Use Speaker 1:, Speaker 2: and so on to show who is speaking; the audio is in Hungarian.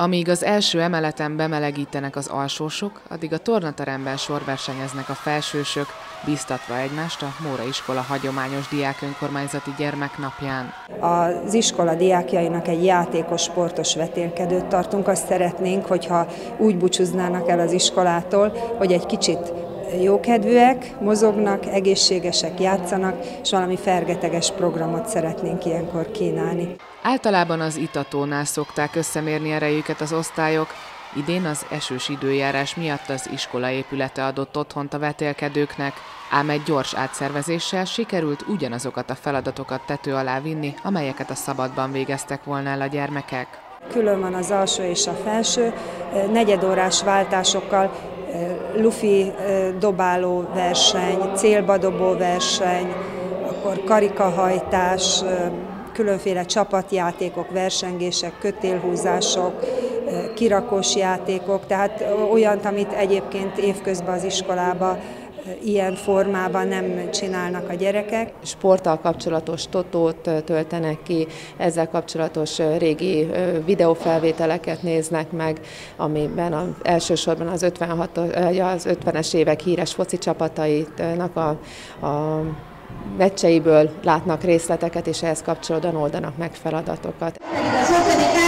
Speaker 1: Amíg az első emeleten bemelegítenek az alsósok, addig a tornateremben sorversenyeznek a felsősök, bíztatva egymást a Móra iskola hagyományos diák önkormányzati gyermeknapján.
Speaker 2: Az iskola diákjainak egy játékos, sportos vetélkedőt tartunk. Azt szeretnénk, hogyha úgy búcsúznának el az iskolától, hogy egy kicsit jókedvűek, mozognak, egészségesek, játszanak, és valami fergeteges programot szeretnénk ilyenkor kínálni.
Speaker 1: Általában az itatónál szokták összemérni erejüket az osztályok, Idén az esős időjárás miatt az iskola épülete adott otthont a vetélkedőknek, ám egy gyors átszervezéssel sikerült ugyanazokat a feladatokat tető alá vinni, amelyeket a szabadban végeztek volna el a gyermekek.
Speaker 2: Külön van az alsó és a felső, negyedórás váltásokkal lufi dobáló verseny, célba dobó verseny, akkor karikahajtás, különféle csapatjátékok, versengések, kötélhúzások, kirakós játékok, tehát olyant, amit egyébként évközben az iskolába ilyen formában nem csinálnak a gyerekek.
Speaker 3: Sporttal kapcsolatos totót töltenek ki, ezzel kapcsolatos régi videófelvételeket néznek meg, amiben az, elsősorban az, 56, az 50-es évek híres foci csapataitnak a, a meccseiből látnak részleteket, és ehhez kapcsolódóan oldanak meg feladatokat. Az